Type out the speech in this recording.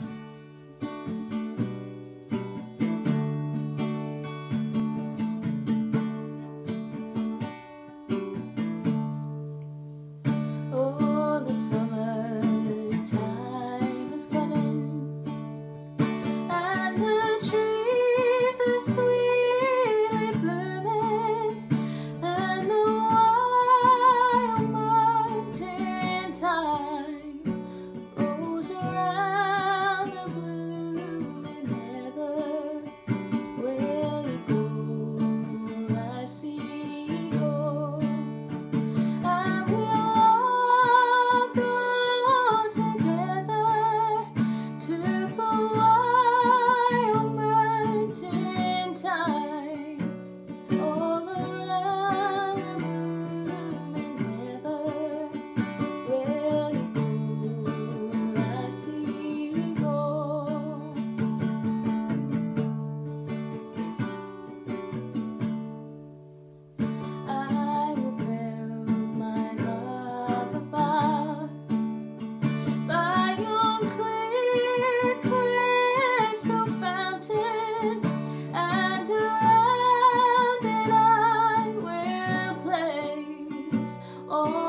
Bye. all.